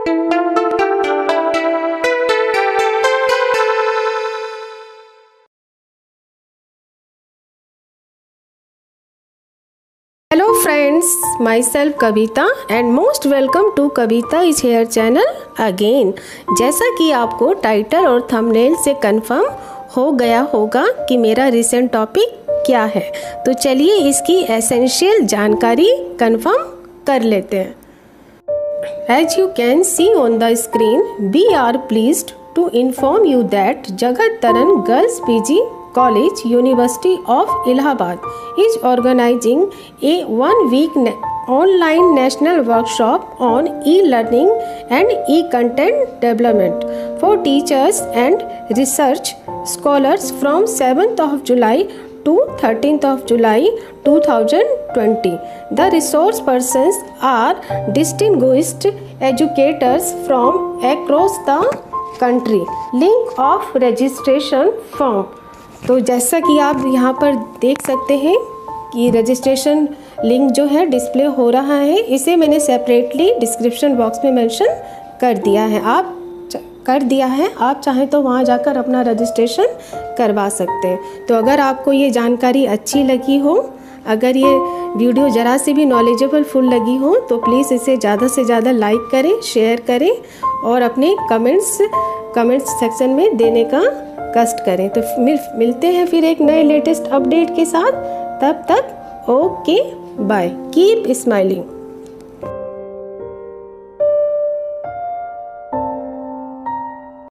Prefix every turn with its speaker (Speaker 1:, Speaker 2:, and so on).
Speaker 1: Hello friends myself Kavita and most welcome to Kavita is here channel again जैसा कि आपको title और thumbnail से कंफर्म हो गया होगा कि मेरा रिसेंट टॉपिक क्या है। तो चलिए इसकी एसेंशियल जानकारी कंफर्म कर लेते हैं। As you can see on the screen, we are pleased to inform you that Jagat Taran Girls PG College, University of Allahabad is organizing a one week na- online national workshop on e learning and e content development for teachers and research scholars from 7th of July to 13th of July 2020. The resource persons are distinguished educators from across the country. Link of registration form. तो जैसा कि आप यहाँ पर देख सकते हैं कि रजिस्ट्रेशन लिंक जो है डिस्प्ले हो रहा है इसे मैंने सेपरेटली डिस्क्रिप्शन बॉक्स में मेंशन कर दिया है आप कर दिया है, आप चाहें तो वहाँ जाकर अपना रजिस्ट्रेशन करवा सकते हैं। तो अगर आपको ये जानकारी अच्छी लगी हो, अगर ये वीडियो ज़रा से भी नॉलेजेबल फुल लगी हो तो प्लीज़ इसे ज़्यादा से ज़्यादा लाइक करें शेयर करें और अपने कमेंट्स कमेंट्स सेक्शन में देने का कष्ट करें। तो मिल, मिलते हैं फिर एक नए लेटेस्ट अपडेट के साथ। तब तक ओके बाय कीप स्माइलिंग